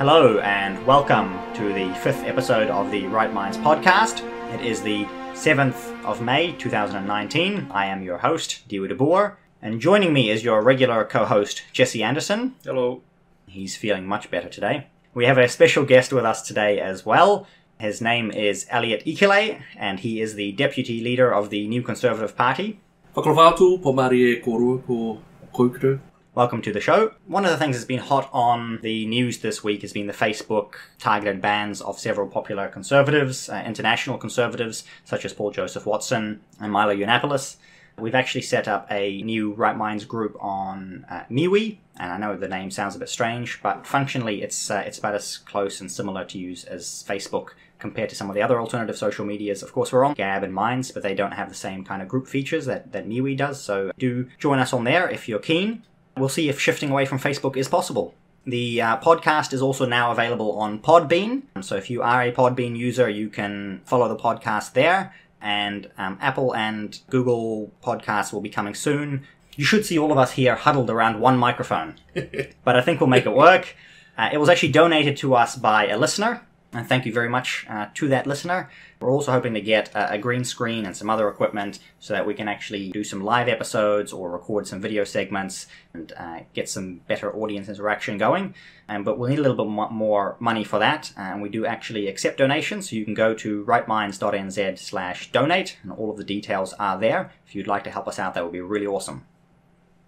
Hello, and welcome to the fifth episode of the Right Minds podcast. It is the 7th of May 2019. I am your host, Dieuwe de Boer, and joining me is your regular co host, Jesse Anderson. Hello. He's feeling much better today. We have a special guest with us today as well. His name is Elliot Ikilei, and he is the deputy leader of the New Conservative Party. Whakalawhātu, po Māori korua, po koikuru. Welcome to the show. One of the things that's been hot on the news this week has been the Facebook targeted bans of several popular conservatives, uh, international conservatives, such as Paul Joseph Watson and Milo Yiannopoulos. We've actually set up a new Right Minds group on uh, MeWe, and I know the name sounds a bit strange, but functionally it's uh, it's about as close and similar to use as Facebook compared to some of the other alternative social medias. Of course, we're on Gab and Minds, but they don't have the same kind of group features that, that MeWe does, so do join us on there if you're keen. We'll see if shifting away from Facebook is possible. The uh, podcast is also now available on Podbean. So if you are a Podbean user, you can follow the podcast there. And um, Apple and Google podcasts will be coming soon. You should see all of us here huddled around one microphone. but I think we'll make it work. Uh, it was actually donated to us by a listener. And thank you very much uh, to that listener. We're also hoping to get a, a, green screen and some other equipment so that we can actually do some live episodes or record some video segments and uh, get some better audience interaction going. Um, but we'll need a little bit more money for that. And we do actually accept donations, so you can go to rightminds.nz slash donate, and all of the details are there. If you'd like to help us out, that would be really awesome.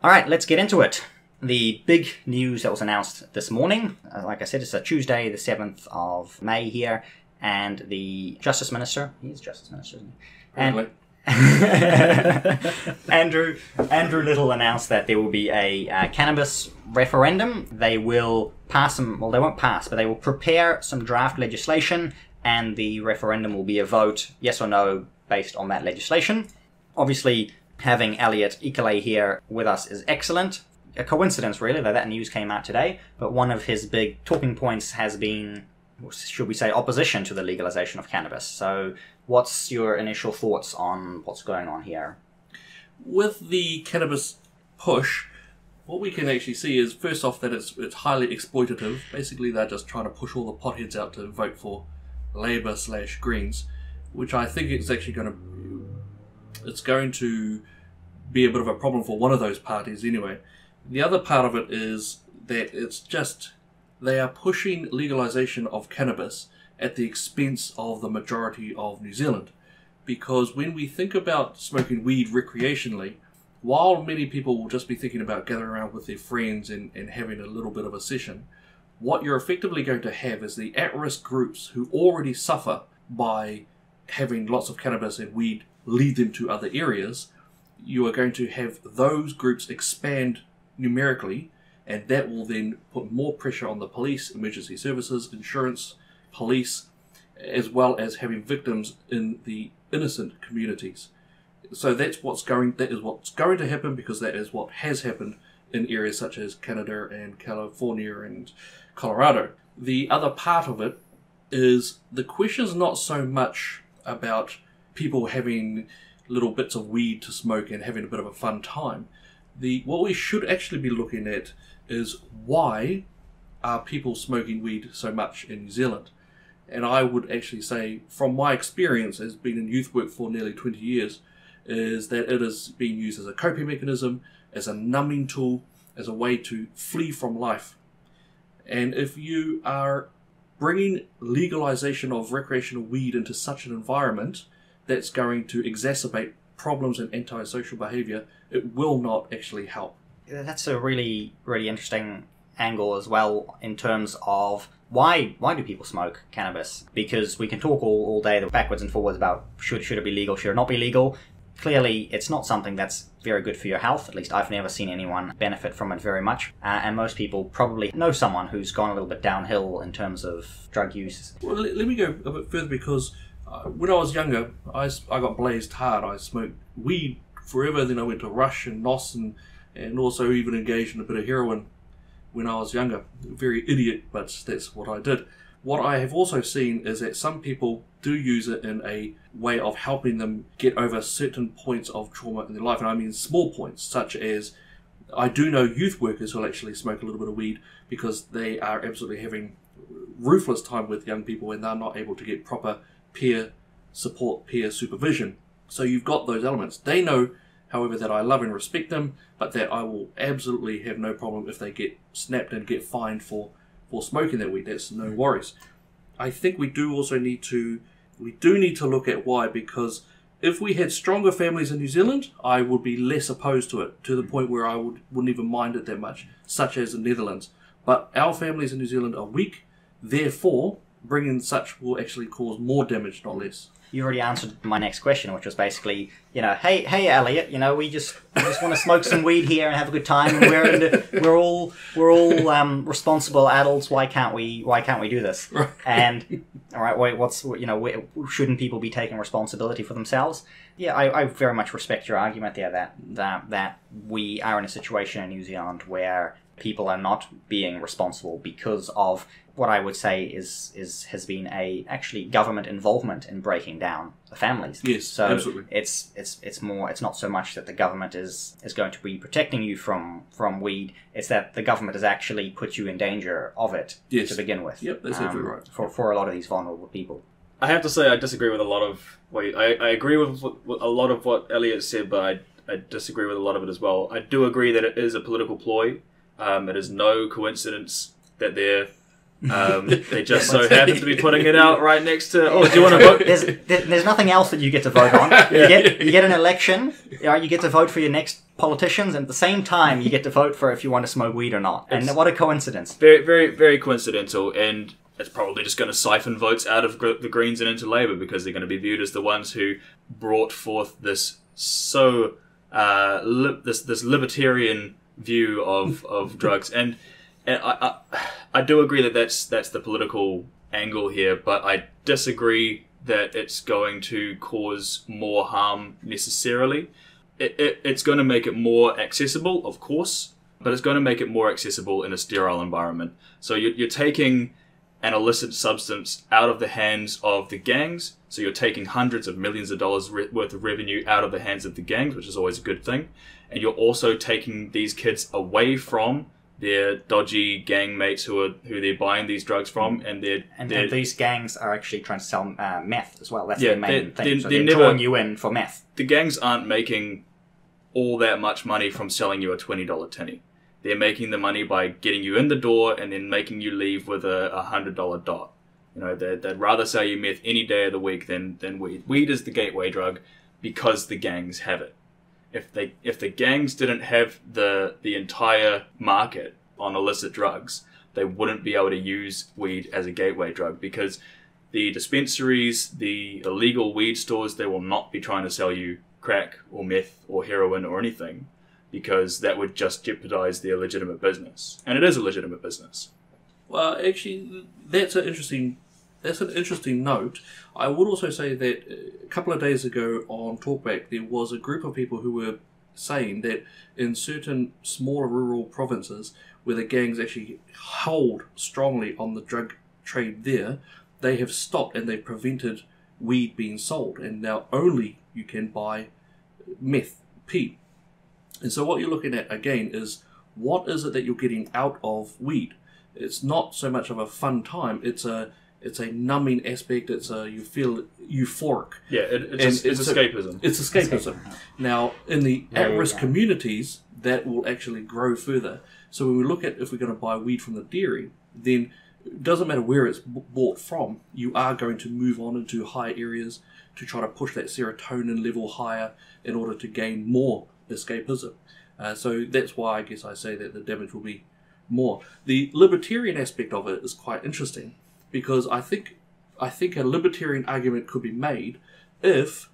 All right, let's get into it the big news that was announced this morning, uh, like I said, it's a Tuesday, the 7th of May here, and the Justice Minister, he is Justice Minister, isn't he? And Andrew Andrew Little announced that there will be a uh, cannabis referendum. They will pass some, well, they won't pass, but they will prepare some draft legislation, and the referendum will be a vote, yes or no, based on that legislation. Obviously, having Elliot Ikilei here with us is excellent a coincidence, really, that that news came out today. But one of his big talking points has been, should we say, opposition to the legalization of cannabis. So, what's your initial thoughts on what's going on here? With the cannabis push, what we can actually see is first off that it's it's highly exploitative. Basically, they're just trying to push all the potheads out to vote for Labour slash Greens, which I think is actually going to it's going to be a bit of a problem for one of those parties anyway. The other part of it is that it's just they are pushing legalization of cannabis at the expense of the majority of New Zealand. Because when we think about smoking weed recreationally, while many people will just be thinking about gathering around with their friends and, and having a little bit of a session, what you're effectively going to have is the at risk groups who already suffer by having lots of cannabis and weed lead them to other areas. You are going to have those groups expand numerically, and that will then put more pressure on the police, emergency services, insurance, police, as well as having victims in the innocent communities. So that's what's going. That is what's going to happen because that is what has happened in areas such as Canada and California and Colorado. The other part of it is the question is not so much about people having little bits of weed to smoke and having a bit of a fun time the what we should actually be looking at is why are people smoking weed so much in New Zealand? And I would actually say, from my experience as being in youth work for nearly 20 years, is that it is being used as a coping mechanism, as a numbing tool, as a way to flee from life. And if you are bringing legalization of recreational weed into such an environment, that's going to exacerbate problems and antisocial behaviour, it will not actually help. That's a really, really interesting angle as well in terms of why why do people smoke cannabis? Because we can talk all, all day backwards and forwards about should should it be legal, should it not be legal. Clearly, it's not something that's very good for your health. At least I've never seen anyone benefit from it very much. Uh, and most people probably know someone who's gone a little bit downhill in terms of drug use. Well, let, let me go a bit further because uh, when I was younger, I, I got blazed hard. I smoked weed forever. Then I went to Rush and Nos and, and also even engaged in a bit of heroin when I was younger. Very idiot, but that's what I did. What I have also seen is that some people do use it in a way of helping them get over certain points of trauma in their life. And I mean small points, such as I do know youth workers who will actually smoke a little bit of weed because they are absolutely having ruthless time with young people when they're not able to get proper peer support, peer supervision. So you've got those elements. They know, however, that I love and respect them, but that I will absolutely have no problem if they get snapped and get fined for, for smoking that weed. That's no mm. worries. I think we do also need to we do need to look at why because if we had stronger families in New Zealand, I would be less opposed to it to the mm. point where I would wouldn't even mind it that much, such as the Netherlands. But our families in New Zealand are weak, therefore bringing such will actually cause more damage, not less. You already answered my next question, which was basically, you know, hey, hey, Elliot, you know, we just we just want to smoke some weed here and have a good time. And we're into, we're all we're all um, responsible adults. Why can't we Why can't we do this? Right. And all right, wait, what's you know, shouldn't people be taking responsibility for themselves? Yeah, I, I very much respect your argument there that that that we are in a situation in New Zealand where people are not being responsible because of what I would say is is has been a actually government involvement in breaking down the families. Yes, so absolutely. it's it's it's more it's not so much that the government is is going to be protecting you from from weed. It's that the government has actually put you in danger of it Yes. to begin with. Yep, that's absolutely um, right. For for a lot of these vulnerable people. I have to say I disagree with a lot of. Wait, I, I agree with, with a lot of what Elliot said, but I, I disagree with a lot of it as well. I do agree that it is a political ploy. Um, it is no coincidence that they're um, they just so happen to be putting it out right next to. Oh, do you want to vote? There's there, there's nothing else that you get to vote on. You get you get an election. You, you get to vote for your next politicians, and at the same time, you get to vote for if you want to smoke weed or not. And It's- what a coincidence! Very, very, very coincidental, and it's probably just going to siphon votes out of the Greens and into Labour because they're going to be viewed as the ones who brought forth this so uh, li- this this libertarian view of, of drugs, and and I, I I do agree that that's that's the political angle here, but I disagree that it's going to cause more harm necessarily. It, it, it's going to make it more accessible, of course, but it's going to make it more accessible in a sterile environment. So you're, you're taking an illicit substance out of the hands of the gangs. So you're taking hundreds of millions of dollars re- worth of revenue out of the hands of the gangs, which is always a good thing. And you're also taking these kids away from their dodgy gang mates who are who they're buying these drugs from, and they're, And, they're and these gangs are actually trying to sell uh, meth as well. That's Yeah, their main they're- thing. they're- so they're they're never- drawing you in for meth. the gangs aren't making all that much money from selling you a twenty dollar tinny. They're making the money by getting you in the door and then making you leave with a, a hundred dollar dot. You know, they'd, they'd rather sell you meth any day of the week than, than weed. Weed is the gateway drug because the gangs have it. If they if the gangs didn't have the the entire market on illicit drugs, they wouldn't be able to use weed as a gateway drug because the dispensaries, the illegal weed stores, they will not be trying to sell you crack or meth or heroin or anything because that would just jeopardize their legitimate business. And it is a legitimate business. Well, actually, that's an interesting. That's an interesting note. I would also say that a couple of days ago on Talkback, there was a group of people who were saying that in certain smaller rural provinces where the gangs actually hold strongly on the drug trade there, they have stopped and they've prevented weed being sold, and now only you can buy meth, P. And so what you're looking at again is what is it that you're getting out of weed? It's not so much of a fun time. It's a it's a numbing aspect. It's a you feel euphoric. Yeah, it, it's, And it's, it's a- escapism. It's escapism. Now, in the There at-risk communities, that will actually grow further. So when we look at if we're going to buy weed from the dairy, then it doesn't matter where it's b- bought from. You are going to move on into higher areas to try to push that serotonin level higher in order to gain more escapism. Uh, so that's why I guess I say that the damage will be more. The libertarian aspect of it is quite interesting because I think I think a libertarian argument could be made if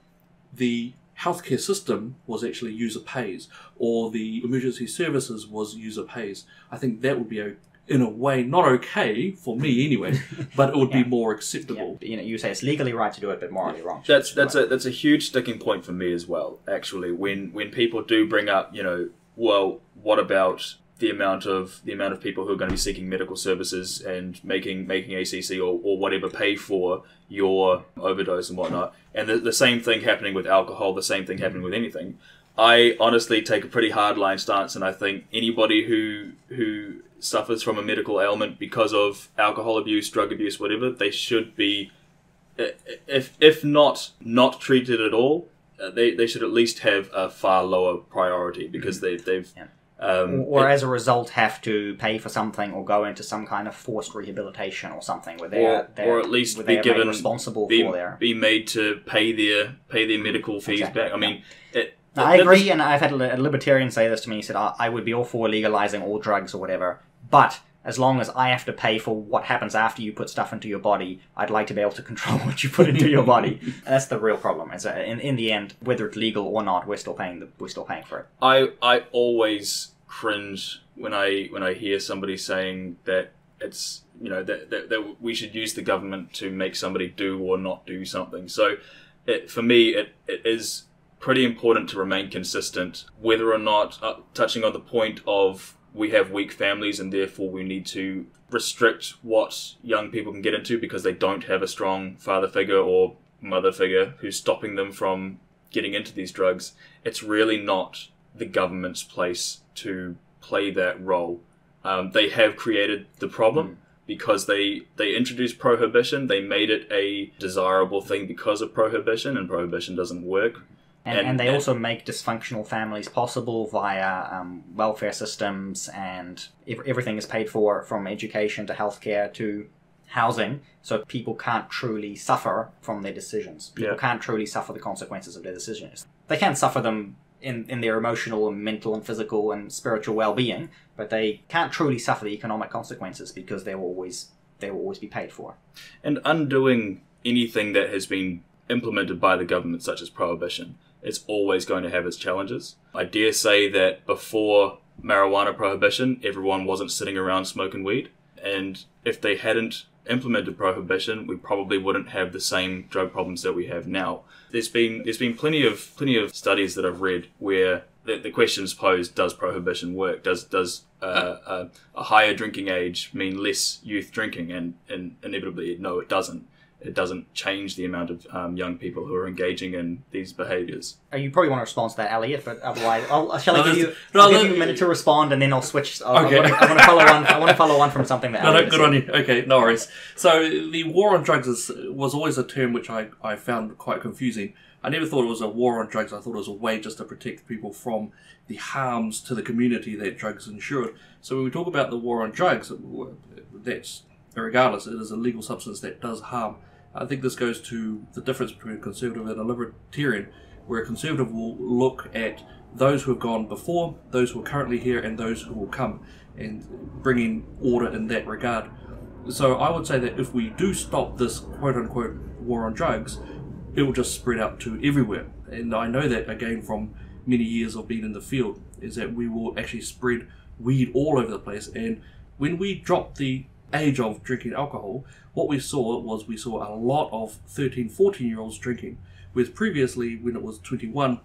the healthcare system was actually user pays or the emergency services was user pays. I think that would be a, in a way not okay for me anyway, but it would Yeah. be more Yeah, acceptable. you know, you say it's legally right to do it, but morally wrong. That's that's a that's a huge sticking point for me as well. Actually, when when people do bring up, you know, well, what about the amount of the amount of people who are going to be seeking medical services and making making ACC or, or whatever pay for your overdose and whatnot, and the, the same thing happening with alcohol, the same thing happening with anything. I honestly take a pretty hard line stance, and I think anybody who who suffers from a medical ailment because of alcohol abuse, drug abuse, whatever, they should be, if if not not treated at all, uh, they they should at least have a far lower priority because they they've. Yeah. Um, or it- as a result have to pay for something or go into some kind of forced rehabilitation or something where they're, or, they're or at least be given responsible be, for their be made to pay their pay their medical fees Exactly, back. I mean, it, No, I agree, and I've had a a libertarian say this to me. He said, I, I would be all for legalizing all drugs or whatever, but as long as I have to pay for what happens after you put stuff into your body, I'd like to be able to control what you put into your body. And that's the real problem. Is in, in the end, whether it's legal or not, we're still paying the, we're still paying for it. I I always cringe when I when I hear somebody saying that it's you know that, that, that we should use the government to make somebody do or not do something. So it, for me, it, it is pretty important to remain consistent, whether or not uh, touching on the point of we have weak families and therefore we need to restrict what young people can get into because they don't have a strong father figure or mother figure who's stopping them from getting into these drugs. It's really not the government's place to play that role. Um, they have created the problem because they they introduced prohibition. They made it a desirable thing because of prohibition, and prohibition doesn't work. And, and, And- they and- also make dysfunctional families possible via um, welfare systems, and ev- everything is paid for from education to healthcare to housing, so people can't truly suffer from their decisions. People Yeah. can't truly suffer the consequences of their decisions. They can suffer them in, in their emotional and mental and physical and spiritual well being, but they can't truly suffer the economic consequences because they will always they will always be paid for. and undoing anything that has been implemented by the government, such as prohibition, it's always going to have its challenges. I dare say that before marijuana prohibition, everyone wasn't sitting around smoking weed, and if they hadn't implemented prohibition, we probably wouldn't have the same drug problems that we have now. There's been there's been plenty of plenty of studies that I've read where the, the question is posed: Does prohibition work? Does does uh, a, a higher drinking age mean less youth drinking? And, and inevitably, no, it doesn't. It doesn't change the amount of um, young people who are engaging in these behaviours. Uh, You probably want to respond to that, Elliot, but otherwise, I'll, shall I No, give you? no, I'll give no- you a minute to respond, and then I'll switch. I'll, Okay. I, want to, I want to follow on. I want to follow on from something that No, no, good said. on you. Okay, no worries. So the war on drugs is, was always a term which I, I found quite confusing. I never thought it was a war on drugs. I thought it was a way just to protect people from the harms to the community that drugs ensured. So when we talk about the war on drugs, that's regardless, it is a legal substance that does harm. I think this goes to the difference between a conservative and a libertarian, where a conservative will look at those who have gone before, those who are currently here, and those who will come, and bringing order in that regard. So I would say that if we do stop this quote unquote war on drugs, it will just spread out to everywhere. And I know that again from many years of being in the field, is that we will actually spread weed all over the place. And when we drop the age of drinking alcohol, what we saw was we saw a lot of 13, 14 year olds drinking. Whereas previously, when it was 21,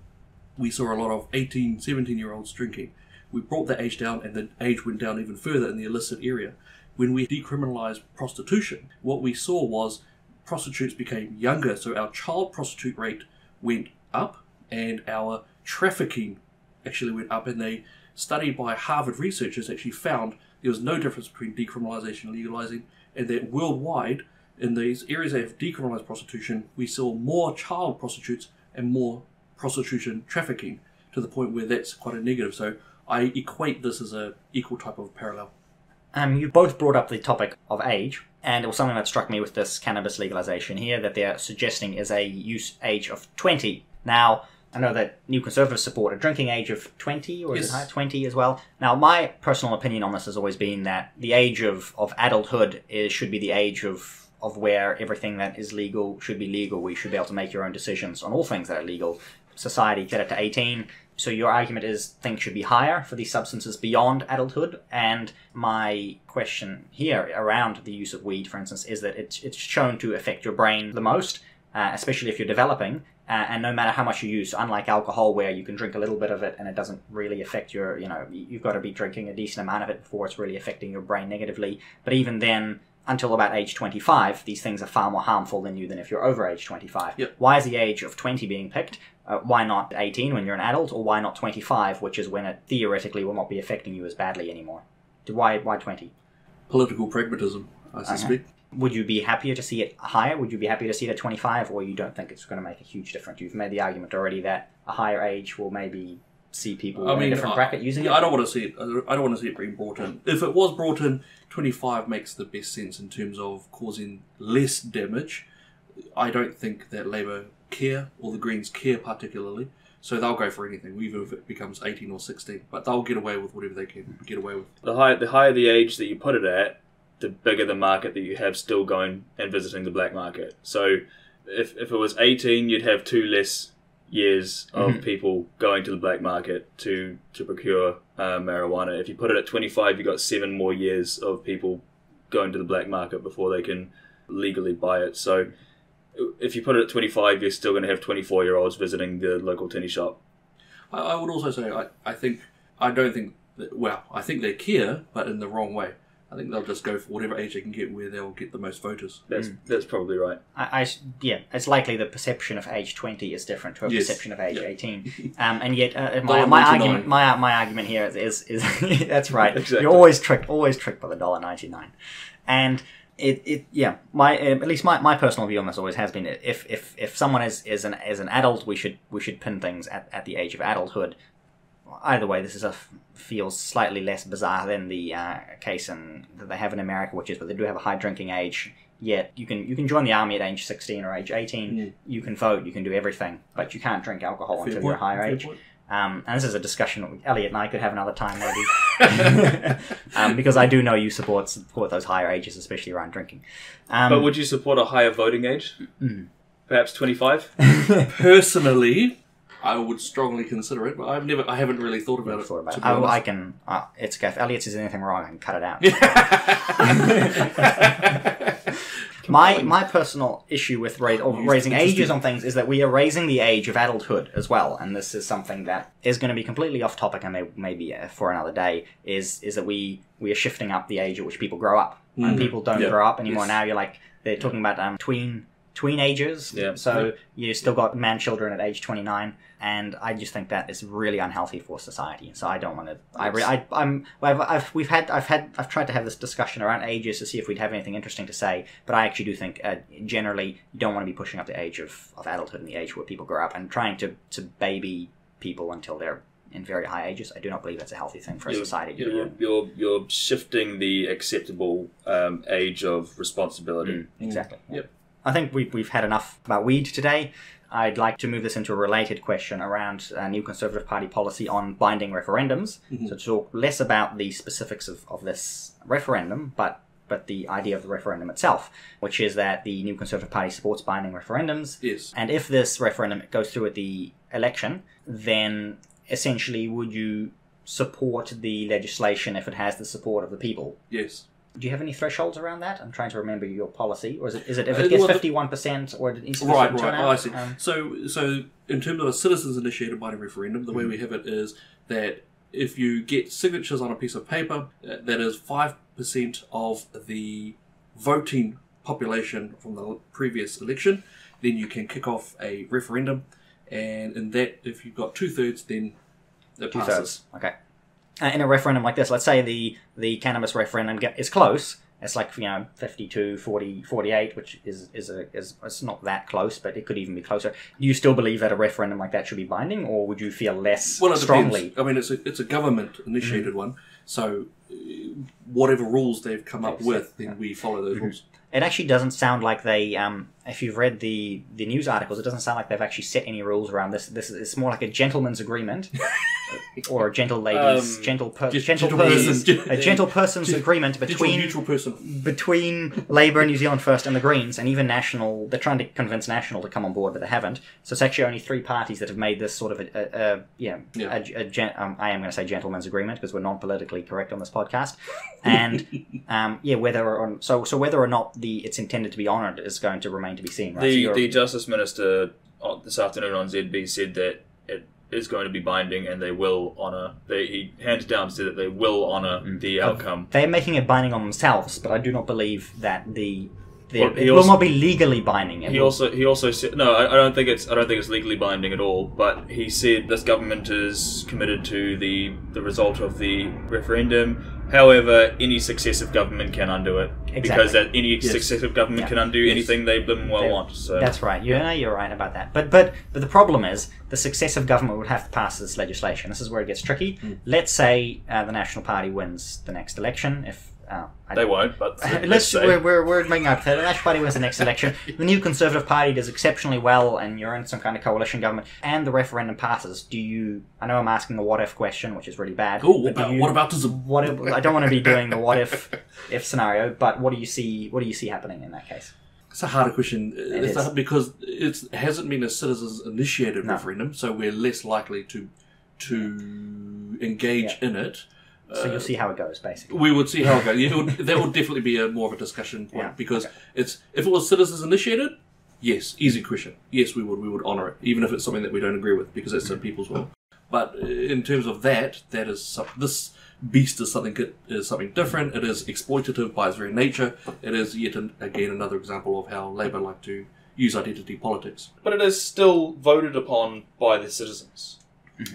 we saw a lot of 18, 17 year olds drinking. We brought the age down, and the age went down even further in the illicit area. When we decriminalised prostitution, what we saw was prostitutes became younger, so our child prostitute rate went up, and our trafficking actually went up. And a study by Harvard researchers actually found there was no difference between decriminalisation and legalising, and that worldwide, in these areas that have decriminalised prostitution, we saw more child prostitutes and more prostitution trafficking to the point where that's quite a negative. So I equate this as a equal type of parallel. Um, you both brought up the topic of age, and it was something that struck me with this cannabis legalization here that they're suggesting is a use age of 20. Now, I know that New Conservatives support a drinking age of 20, or is it high? 20 as well. Now, my personal opinion on this has always been that the age of, of adulthood is, should be the age of, of where everything that is legal should be legal. We should be able to make your own decisions on all things that are legal. Society get it to 18. So your argument is things should be higher for these substances beyond adulthood. And my question here around the use of weed, for instance, is that it's, it's shown to affect your brain the most, uh, especially if you're developing. Uh, and no matter how much you use, unlike alcohol, where you can drink a little bit of it and it doesn't really affect your, you know, you- you've got to be drinking a decent amount of it before it's really affecting your brain negatively. But even then, until about age 25, these things are far more harmful than you than if you're over age 25. Yep. Why is the age of 20 being picked? Uh, why not 18 when you're an adult, or why not 25, which is when it theoretically will not be affecting you as badly anymore? Why why twenty? Political pragmatism, I suspect. Would you be happier to see it higher? Would you be happier to see it at 25, or you don't think it's going to make a huge difference? You've made the argument already that a higher age will maybe see people I in mean, a different I- bracket using yeah, it. I don't want to see it. I don't want to see it being brought in. If it was brought in, twenty five makes the best sense in terms of causing less damage. I don't think that Labour care or the Greens care particularly, so they'll go for anything, even if it becomes eighteen or sixteen. But they'll get away with whatever they can get away with. The higher the higher the age that you put it at, the bigger the market that you have still going and visiting the black market. So if if it was eighteen, you'd have two less years of Mhm. people going to the black market to to procure uh, marijuana. If you put it at twenty five, you've got seven more years of people going to the black market before they can legally buy it. So if you put it at twenty five, you're still going to have twenty four year olds visiting the local tinny shop. I, I would also say I, I think I don't think that, well I think they care, but in the wrong way. I think they'll just go for whatever age they can get where they'll get the most voters. That's that's probably right. I, I- yeah, it's likely the perception of age twenty is different to a Yes. perception of age Yeah. eighteen. Um, and yet, uh, my, Dollar my 99. argument, my my argument here is is, is that's right. Exactly. You're always tricked, always tricked by the dollar ninety nine, and it, it yeah. My um, at least my, my personal view on this always has been if if if someone is is an is an adult, we should we should pin things at, at the age of adulthood. Either way, this is a feels slightly less bizarre than the uh, case in, that they have in America, which is that they do have a high drinking age. Yet you can you can join the army at age sixteen or age eighteen. Mm. You can vote, you can do everything, but you can't drink alcohol Fair until point, you're a higher fair age. Um, and this is a discussion that Elliot and I could have another time, maybe, um, because I do know you support support those higher ages, especially around drinking. Um, But would you support a higher voting age? Mm. Perhaps twenty five. Personally, I would strongly consider it, but I've never, I haven't really thought about it. thought about it. I, I can. Uh, it's okay. If Elliot says anything wrong, I can cut it out. My my personal issue with ra- raising ages on things is that we are raising the age of adulthood as well, and this is something that is going to be completely off topic and may, maybe uh, for another day. Is is that we we are shifting up the age at which people grow up, and Mm. people don't Yeah. grow up anymore Yes. now. You're like they're talking about um, tween tween ages, Yeah. so you still got man children at age 29 and i just think that is really unhealthy for society so i don't want to I, re- I i'm I've, I've we've had i've had i've tried to have this discussion around ages to see if we'd have anything interesting to say but i actually do think uh, generally you don't want to be pushing up the age of, of adulthood and the age where people grow up and trying to to baby people until they're in very high ages i do not believe that's a healthy thing for You're- society be You're, you're, you're shifting the acceptable um, age of responsibility. Mm, exactly Yep. I think we've, we've had enough about weed today. I'd like to move this into a related question around uh, New Conservative Party policy on binding referendums. Mhm. So to talk less about the specifics of, of this referendum, but but the idea of the referendum itself, which is that the New Conservative Party supports binding referendums. Yes. And if this referendum goes through at the election, then essentially would you support the legislation if it has the support of the people? Yes. Do you have any thresholds around that? I'm trying to remember your policy, or is it is it if Uh, it gets fifty one percent, or it Right, right. turnout? Oh, I see. Um, So, so in terms of a citizens initiated binding referendum, the way we have it is that if you get signatures on a piece of paper, uh, that is five percent of the voting population from the previous election, then you can kick off a referendum, and in that, if you've got two thirds, then it passes. thirds. Okay. Uh, in a referendum like this, let's say the the cannabis referendum get, is close. It's like you know 52, 40, 48, which is is a is it's not that close, but it could even be closer. Do you still believe that a referendum like that should be binding, or would you feel less Well, strongly? depends. I mean, it's a it's a government initiated one, so whatever rules they've come up with, then we follow those Mhm. rules. It actually doesn't sound like they. Um, if you've read the the news articles, it doesn't sound like they've actually set any rules around this. This is it's more like a gentleman's agreement, or a gentle ladies, Um, gentle per, Just gentle, gentle persons, person. a gentle person's agreement between neutral person. between Labour and New Zealand First and the Greens, and even National. They're trying to convince National to come on board, but they haven't. So it's actually only three parties that have made this sort of a, a, a yeah, Yeah. A, a gen, um, I am going to say gentleman's agreement because we're non politically correct on this podcast, and um, yeah, whether or so so whether or not the it's intended to be honoured is going to remain to be seen. Right? The you're- the Justice Minister uh, this afternoon on ZB said that it is going to be binding and they will honour. They, he hands down said that they will honour Mm. the outcome. they're making it binding on themselves, but I do not believe that the. the Well, it will not be legally binding. It He will- also he also said no. I, I don't think it's I don't think it's legally binding at all. But he said this government is committed to the the result of the referendum. However, any successive government can undo it because that any successive government Yeah. can undo Yes. anything they blooming well They- want. So That's right. You know, you're right about that. But but but the problem is the successive government would have to pass this legislation. This is where it gets tricky. Hmm. Let's say uh, the National Party wins the next election. If Oh, I they won't. But let's, we're, we're, we're making up that the National Party wins the next election. The new Conservative Party does exceptionally well, and you're in some kind of coalition government, and the referendum passes. Do you? I know I'm asking the what if question, which is really bad. Oh, what about, you- what about this? what if, I don't want to be doing the what if if scenario, but what do you see? What do you see happening in that case? It's a harder question it's is. a- because it's, it hasn't been a citizens initiated No. referendum, so we're less likely to to engage in it. So you'll see how it goes, basically. We would see how it goes. It would, that would definitely be a more of a discussion point Yeah, because okay. it's if it was citizens initiated, yes, easy question. Yes, we would we would honour it, even if it's something that we don't agree with because it's Mm-hmm. the people's will. But uh, in terms of that, that is some, this beast is something is something different. It is exploitative by its very nature. It is yet an, again another example of how Labour like to use identity politics. but it is still voted upon by the citizens.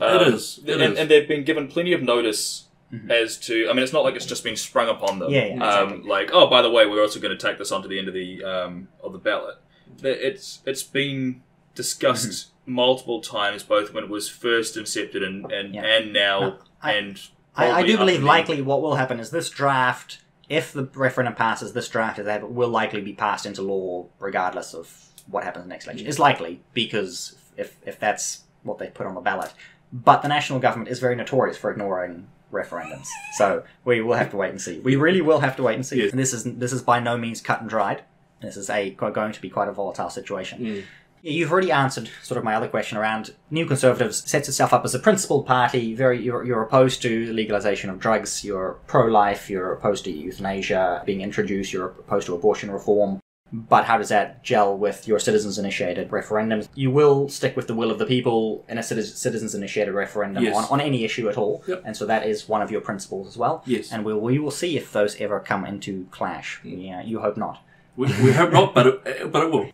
Um, It is. It and, is. and they've been given plenty of notice as to. I mean, it's not like it's just been sprung upon them. Yeah, yeah, um, exactly. Like, oh, by the way, we're also going to take this onto the end of the um, of the ballot. It's it's been discussed Mm-hmm. multiple times, both when it was first incepted and and, Yeah. and now, No, I- and I, I do believe likely what will happen is this draft, if the referendum passes, this draft is able, will likely be passed into law regardless of what happens next election. It's likely because if if that's what they put on the ballot. But the national government is very notorious for ignoring referendums, so we will have to wait and see. We really will have to wait and see. Yes. And this is this is by no means cut and dried. This is a going to be quite a volatile situation. Mm. You've already answered sort of my other question around New Conservatives sets itself up as a principled party. Very, you're, you're opposed to the legalization of drugs. You're pro-life. You're opposed to euthanasia being introduced. You're opposed to abortion reform. But how does that gel with your citizens-initiated referendums? You will stick with the will of the people in a citizens-initiated referendum Yes. on, on any issue at all, Yep. and so that is one of your principles as well. Yes. and we, we will see if those ever come into clash. Yeah, you hope not. We, we hope not, but it, but it will.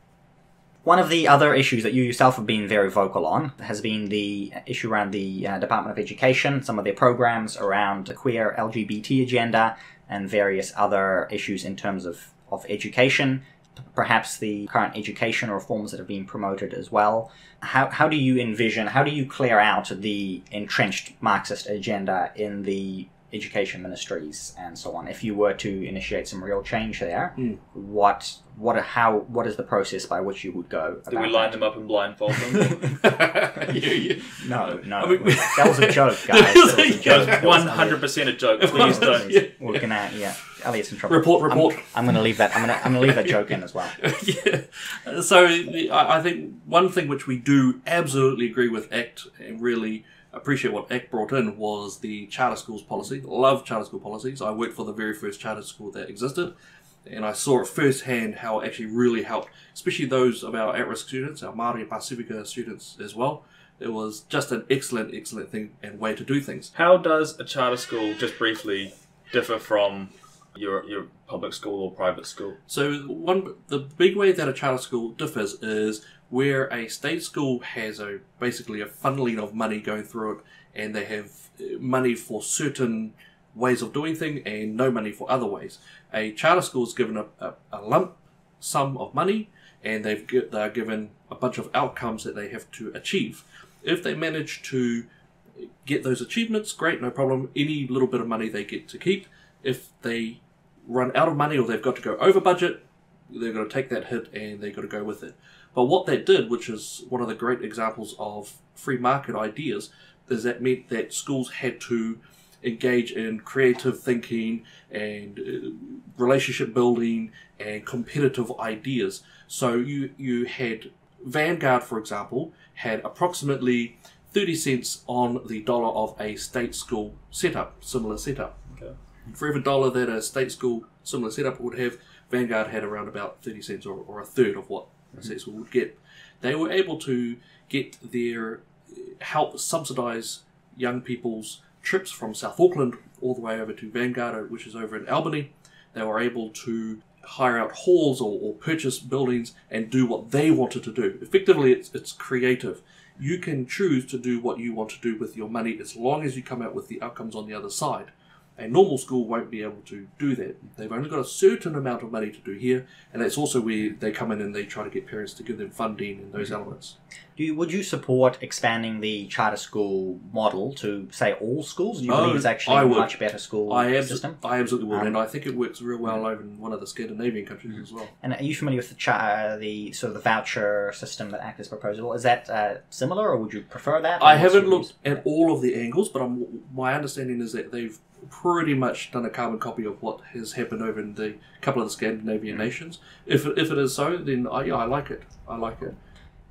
One of the other issues that you yourself have been very vocal on has been the issue around the uh, Department of Education, some of their programs around the queer LGBT agenda, and various other issues in terms of, of education, perhaps the current education reforms that have been promoted as well. How, how do you envision, how do you clear out the entrenched Marxist agenda in the education ministries and so on? If you were to initiate some real change there, Mm. what what how what is the process by which you would go? Do we line that? them up and blindfold them? yeah, yeah. No, no. I mean- that was a joke, guys. That was a joke. One hundred percent a joke. Please don't. Yeah. We're gonna, yeah. Elliot's in trouble. Report, report. I'm, I'm gonna leave that. I'm gonna, I'm gonna leave that joke in as well. yeah. So I I think one thing which we do absolutely agree with ACT and really appreciate what ACT brought in was the charter schools policy. Love charter school policies. I worked for the very first charter school that existed, and I saw it firsthand how it actually really helped, especially those of our at-risk students, our Māori and Pasifika students as well. It was just an excellent, excellent thing and way to do things. How does a charter school, just briefly, differ from your your public school or private school? So one, the big way that a charter school differs is where a state school has a basically a funneling of money going through it, and they have uh, money for certain ways of doing things and no money for other ways. A charter school is given a, a, a lump sum of money, and they've they're given a bunch of outcomes that they have to achieve. If they manage to get those achievements, great, no problem. Any little bit of money they get to keep. If they run out of money or they've got to go over budget, they've got to take that hit and they've got to go with it. But what that did, which is one of the great examples of free market ideas, is that meant that schools had to engage in creative thinking and uh, relationship building and competitive ideas. So you you had Vanguard, for example, had approximately 30 cents on the dollar of a state school setup, similar setup. For every dollar that a state school similar setup would have, Vanguard had around about 30 cents or, or a third of what a state mhm. school would get. They were able to get their eh, help subsidize young people's trips from South Auckland all the way over to Vanguard, uh, which is over in Albany. They were able to hire out halls or, or purchase buildings and do what they wanted to do. Effectively, it's, it's creative. You can choose to do what you want to do with your money as long as you come out with the outcomes on the other side. A normal school won't be able to do that. They've only got a certain amount of money to do here, and that's also where they come in and they try to get parents to give them funding and those elements. Do you, would you support expanding the charter school model to say all schools? Do you Oh, believe it's actually I a much better school I, abs- system? I absolutely would, Um, and I think it works real well over in one of the Scandinavian countries as well. And are you familiar with the cha- uh, the sort of the voucher system that ACT has proposed? Is that uh, similar, or would you prefer that? I haven't looked at all of the angles, but I'm, my understanding is that they've pretty much done a carbon copy of what has happened over in the couple of the Scandinavian hmm. nations. If, if it is so, then I, yeah, I like it. I like it.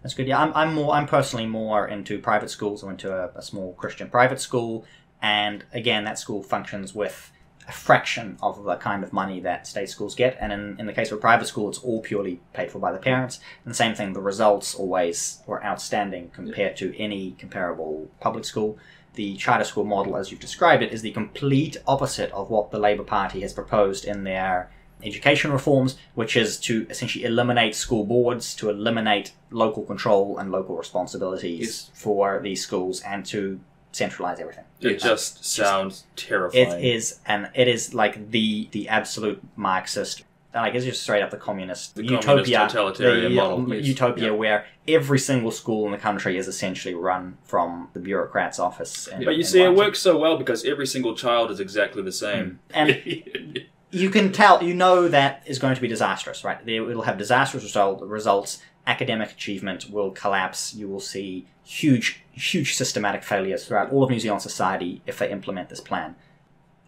That's good. Yeah, I'm, I'm more. I'm personally more into private schools. I went to a, a small Christian private school, and again, that school functions with a fraction of the kind of money that state schools get. And in, in the case of a private school, it's all purely paid for by the parents. And the same thing, the results always were outstanding compared to any comparable public school. The charter school model, as you've described it, is the complete opposite of what the Labour Party has proposed in their education reforms, which is to essentially eliminate school boards, to eliminate local control and local responsibilities Yes. for these schools, and to centralize everything. It Yes. just sounds terrifying. It is, and it is like the the absolute Marxist. Like it's just straight up the communist The utopia, communist totalitarian the, model, um, yes. utopia Yeah. where every single school in the country is essentially run from the bureaucrat's office. in- But you in see, it works so well because every single child is exactly the same. and you can tell, you know that is going to be disastrous, right? It'll have disastrous result, results. Academic achievement will collapse. You will see huge, huge systematic failures throughout all of New Zealand society if they implement this plan.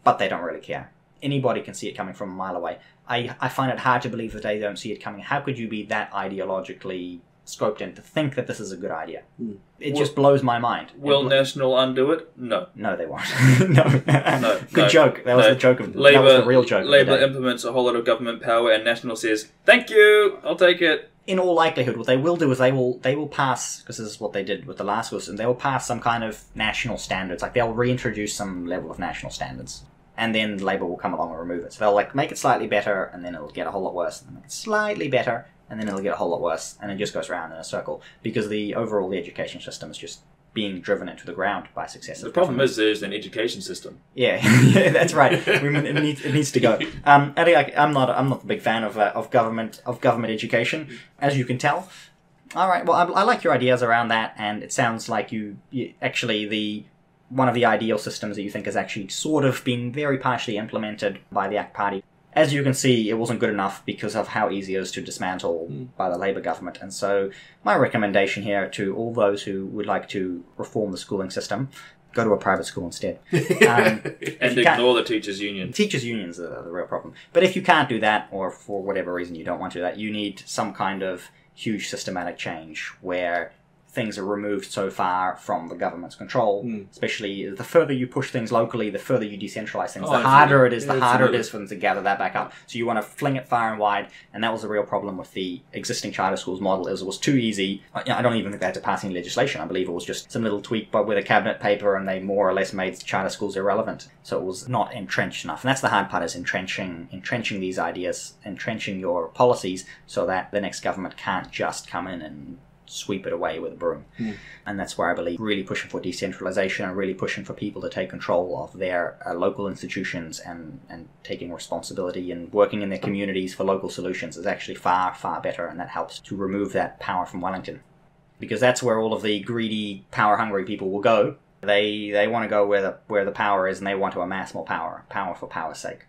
But they don't really care. Anybody can see it coming from a mile away. I, I find it hard to believe that they don't see it coming. How could you be that ideologically scoped in to think that this is a good idea? Hmm. It Well- just blows my mind. Will blo- National undo it? No. no, they won't. no. No, Good no, joke. That was no. the joke of Labour, that was the real joke. Labour implements a whole lot of government power, and National says, "Thank you, I'll take it." in all likelihood, what they will do is they will they will pass because this is what they did with the last system. They will pass some kind of national standards, like they'll reintroduce some level of national standards, and then Labour will come along and remove it. So they'll like make it slightly better, and then it'll get a whole lot worse, and then make it slightly better, and then it'll get a whole lot worse, and it just goes round in a circle because the overall the education system is just being driven into the ground by successive. The problem is there's an education system. Yeah, yeah, that's right. We, it, needs, it needs to go. Um, I I'm not. I'm not a big fan of uh, of government of government education, as you can tell. All right. Well, I, I like your ideas around that, and it sounds like you, you actually the one of the ideal systems that you think has actually sort of been very partially implemented by the ACT Party. As you can see, it wasn't good enough because of how easy it is to dismantle by the Labour government. And so, my recommendation here to all those who would like to reform the schooling system go to a private school instead. Um, And ignore the teachers' union. teachers unions are the real problem but if you can't do that or for whatever reason you don't want to do that you need some kind of huge systematic change where things are removed so far from the government's control Mm. especially the further you push things locally the further you decentralize things Oh, the harder it is the harder it is for them to gather that back up. So you want to fling it far and wide and that was the real problem with the existing charter schools model is it was too easy. I I don't even think they had to pass any legislation. I believe it was just some little tweak but with a cabinet paper and they more or less made charter schools irrelevant. So it was not entrenched enough. And that's the hard part is entrenching entrenching these ideas entrenching your policies so that the next government can't just come in and sweep it away with a broom and that's where I believe really pushing for decentralization and really pushing for people to take control of their uh, local institutions and, and taking responsibility and working in their communities for local solutions is actually far, far better, and that helps to remove that power from Wellington. Because that's where all of the greedy, power hungry people will go. They they want to go where the where the power is and they want to amass more power, power for power's sake.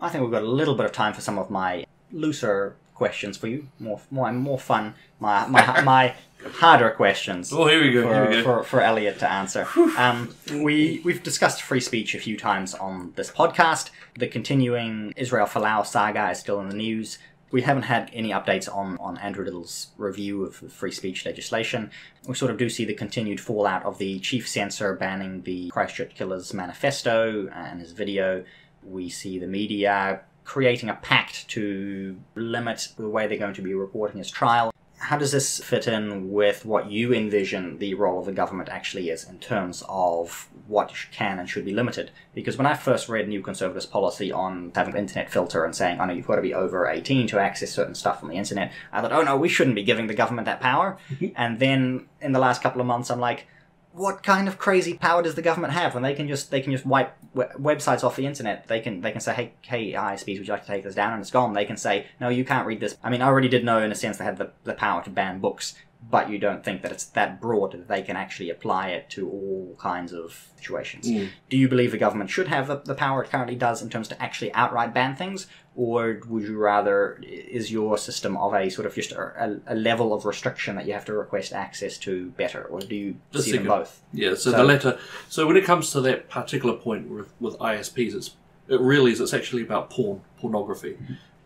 I think we've got a little bit of time for some of my looser questions for you, more more more fun, my my my harder questions Oh, here we go. here for, we go. for, for Elliot to answer. Um, we we've discussed free speech a few times on this podcast. The continuing Israel Folau saga is still in the news. We haven't had any updates on, on Andrew Little's review of free speech legislation. We sort of do see the continued fallout of the chief censor banning the Christchurch Killers manifesto and his video. We see the media creating a pact to limit the way they're going to be reporting his trial how does this fit in with what you envision the role of the government actually is in terms of what can and should be limited? Because when I first read New Conservatives' policy on having an internet filter and saying, oh no, you've got to be over 18 to access certain stuff on the internet, I thought, oh no, we shouldn't be giving the government that power. and then in the last couple of months, I'm like, what kind of crazy power does the government have when they can just they can just wipe websites off the internet? They can they can say, hey hey ISPs, would you like to take this down? And it's gone. They can say, no, you can't read this. I mean, I already did know in a sense they had the, the power to ban books, but you don't think that it's that broad that they can actually apply it to all kinds of situations. Hmm. Do you believe the government should have the, the power it currently does in terms to actually outright ban things, or would you rather is your system of a sort of just a, a level of restriction that you have to request access to better, or do you The see them both? Yeah, so, So- the latter. So when it comes to that particular point with, with ISPs, it's it really is. It's actually about porn, pornography,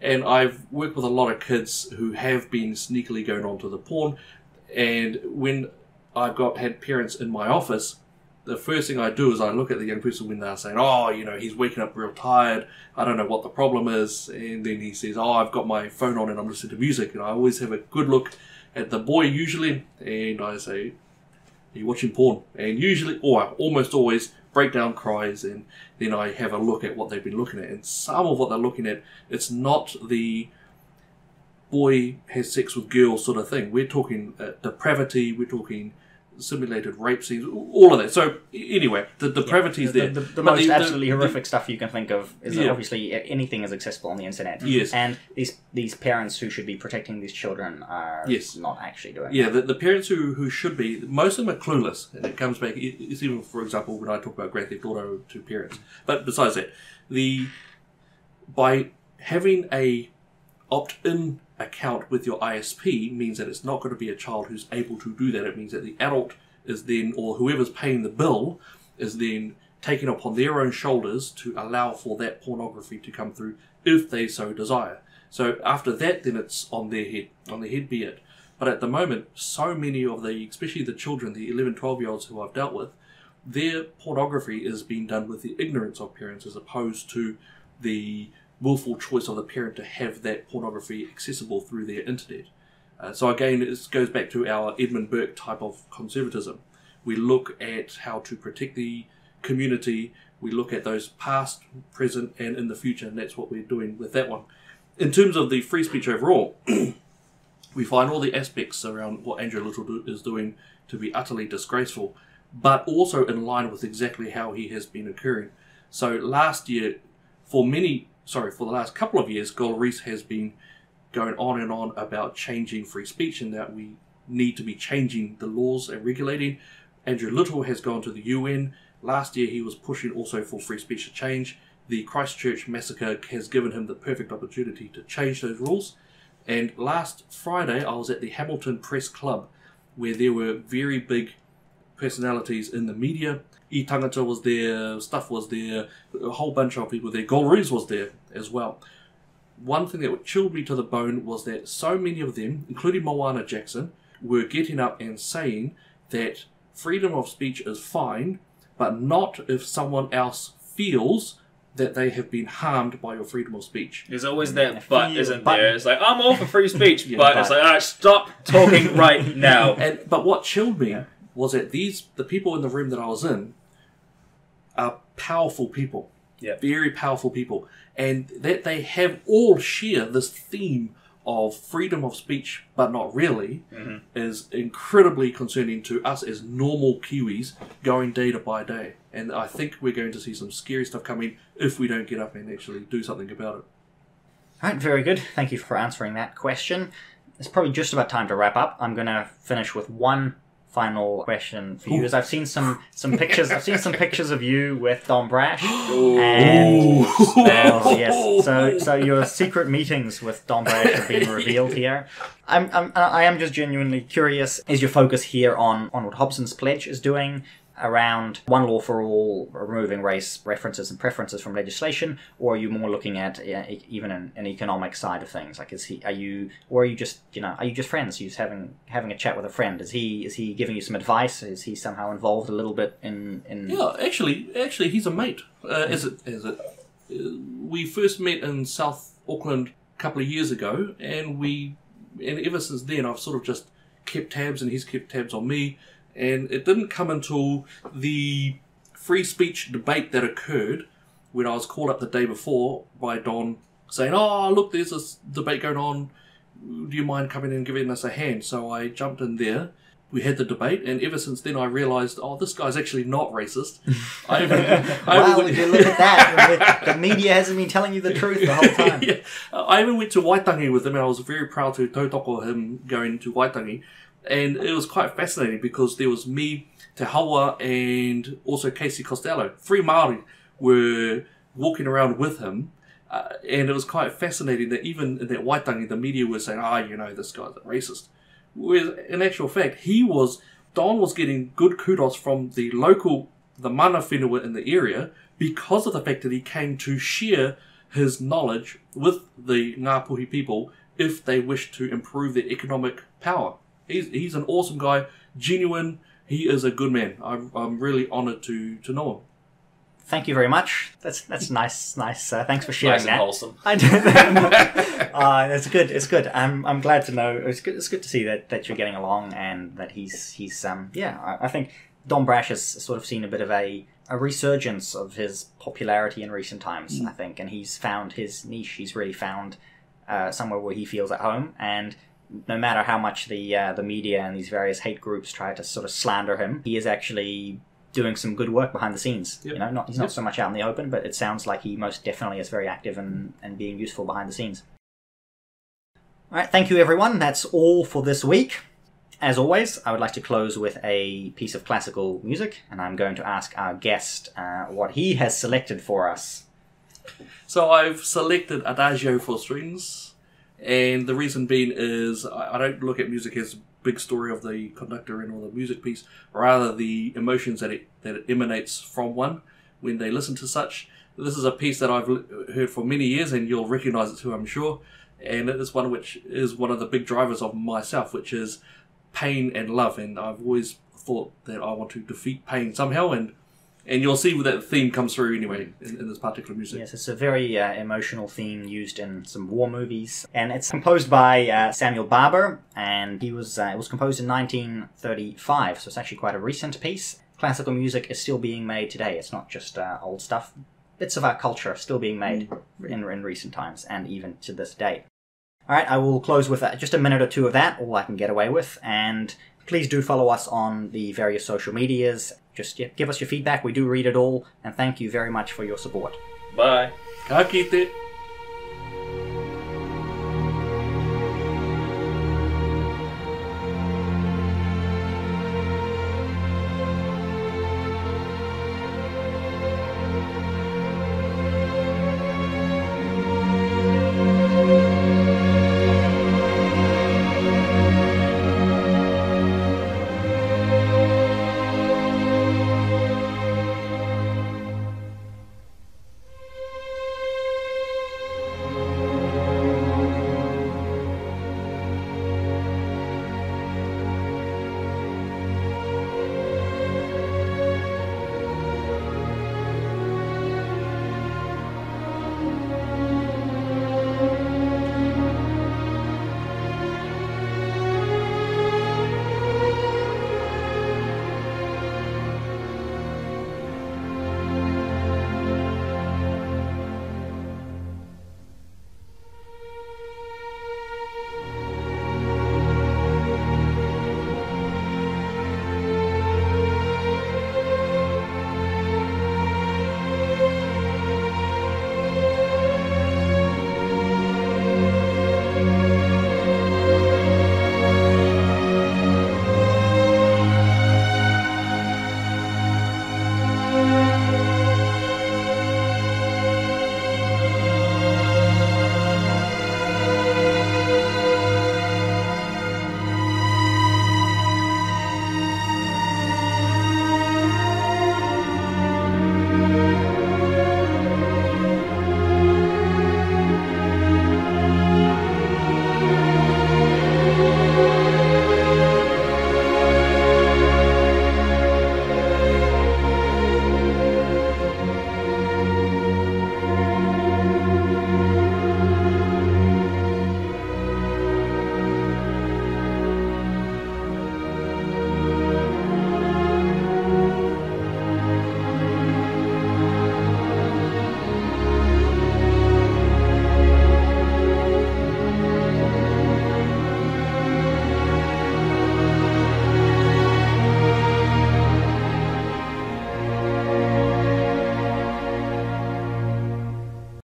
and I've worked with a lot of kids who have been sneakily going onto the porn, and when I've got had parents in my office, the first thing I do is I look at the young person when they're saying, "Oh, you know, he's waking up real tired. I don't know what the problem is," and then he says, "Oh, I've got my phone on and I'm listening to music," and I always have a good look at the boy usually, and I say, are you watching porn? And usually, oh, or almost always, breakdown cries, and then I have a look at what they've been looking at. And some of what they're looking at, it's not the boy has sex with girl sort of thing. We're talking uh, depravity, we're talking simulated rape scenes, all of that. So, anyway, the depravity is the, there. The, the most the- the- absolutely horrific stuff you can think of is Yeah. obviously anything is accessible on the internet. Yes. And these these parents who should be protecting these children are Yes. not actually doing Yeah, the, the parents who, who should be, most of them are clueless. And it comes back, it's even, for example, when I talk about Grand Theft Auto to parents. But besides that, the by having a opt-in account with your ISP means that it's not going to be a child who's able to do that. It means that the adult is then, or whoever's paying the bill, is then taking upon their own shoulders to allow for that pornography to come through if they so desire. So after that, then it's on their head, on their head be it. But at the moment, so many of the, especially the children, the 11, 12 year olds who I've dealt with, their pornography is being done with the ignorance of parents as opposed to the willful choice of the parent to have that pornography accessible through their internet. Uh, so again, it goes back to our Edmund Burke type of conservatism. We look at how to protect the community. We look at those past, present, and in the future, and that's what we're doing with that one. In terms of the free speech overall, we find all the aspects around what Andrew Little is doing to be utterly disgraceful, but also in line with exactly how he has been occurring. So last year, for many, sorry, for the last couple of years, Golriz has been going on and on about changing free speech and that we need to be changing the laws and regulating. Andrew Little has gone to the UN. Last year, he was pushing also for free speech to change. The Christchurch massacre has given him the perfect opportunity to change those rules. And last Friday, I was at the Hamilton Press Club, where there were very big personalities in the media. E Tangata was there, Stuff was there, a whole bunch of people there. Golriz was there as well. One thing that chilled me to the bone was that so many of them, including Moana Jackson, were getting up and saying that freedom of speech is fine, but not if someone else feels that they have been harmed by your freedom of speech. There's always Yeah, that but, isn't but- there? It's like I'm all for free speech, Yeah, but, but- it's like, all right, stop talking right now. And but what chilled me was that these the people in the room that I was in are powerful people. Yeah. Very powerful people. And that they have all share this theme of freedom of speech, but not really, mm-hmm. is incredibly concerning to us as normal Kiwis going day to by day. And I think we're going to see some scary stuff coming if we don't get up and actually do something about it. All right, very good. Thank you for answering that question. It's probably just about time to wrap up. I'm going to finish with one final question for you, is: I've seen some some pictures. I've seen some pictures of you with Don Brash, and yes. So so your secret meetings with Don Brash have been revealed here. I'm, I'm I am just genuinely curious. Is your focus here on on what Hobson's pledge is doing? Around one law for all, removing race references and preferences from legislation, or are you more looking at uh, even an, an economic side of things? Like, is he? Are you, or are you just, you know, are you just friends? You're just having having a chat with a friend. Is he? Is he giving you some advice? Is he somehow involved a little bit in in? Yeah, actually, actually, he's a mate. Uh, is it? Is it? Uh, we first met in South Auckland a couple of years ago, and we, and ever since then, I've sort of just kept tabs, and he's kept tabs on me. And it didn't come until the free speech debate that occurred when I was called up the day before by Don saying, "Oh, look, there's this debate going on. Do you mind coming in and giving us a hand?" So I jumped in there. we had the debate, and ever since then I realised, oh, this guy's actually not racist. I even, I Wow, even you look at that? the media hasn't been telling you the truth the whole time. yeah. I even went to Waitangi with him, and I was very proud to tautoko him going to Waitangi. And it was quite fascinating because there was me, Te Hawa, and also Casey Costello. Three Maori were walking around with him. Uh, and it was quite fascinating that even in that Waitangi, the media was saying, ah, you know, this guy's a racist. Whereas in actual fact, he was, Don was getting good kudos from the local, the mana whenua in the area because of the fact that he came to share his knowledge with the Ngāpuhi people if they wished to improve their economic power. He's, he's an awesome guy, genuine. He is a good man. I'm, I'm really honoured to, to know him. Thank you very much. That's that's nice, nice. Uh, thanks for sharing Nice and that. wholesome. I do. uh, it's good. It's good. I'm I'm glad to know. It's good. It's good to see that, that you're getting along and that he's he's um yeah. I, I think Don Brash has sort of seen a bit of a a resurgence of his popularity in recent times. I think, and he's found his niche. He's really found uh, somewhere where he feels at home and. No matter how much the uh, the media and these various hate groups try to sort of slander him, he is actually doing some good work behind the scenes. Yep. You know, not he's not Yep. so much out in the open, but it sounds like he most definitely is very active and, and being useful behind the scenes. All right, thank you everyone. That's all for this week. As always, I would like to close with a piece of classical music, and I'm going to ask our guest uh, what he has selected for us. So I've selected Adagio for strings, and the reason being is I don't look at music as a big story of the conductor and all the music piece, rather the emotions that it that it emanates from one when they listen to such. This is a piece that I've heard for many years, and you'll recognise it too, I'm sure. And it is one which is one of the big drivers of myself, which is pain and love. And I've always thought that I want to defeat pain somehow, and and you'll see that theme comes through anyway in, in this particular music. Yes, it's a very uh, emotional theme used in some war movies, and it's composed by uh, Samuel Barber, and he was uh, it was composed in 1935, so it's actually quite a recent piece. Classical music is still being made today. It's not just uh, old stuff. Bits of our culture are still being made in, in recent times, and even to this day. All right, I will close with uh, just a minute or two of that, all I can get away with, and please do follow us on the various social medias. Just yeah, give us your feedback. We do read it all, and thank you very much for your support. Bye. Ka kite.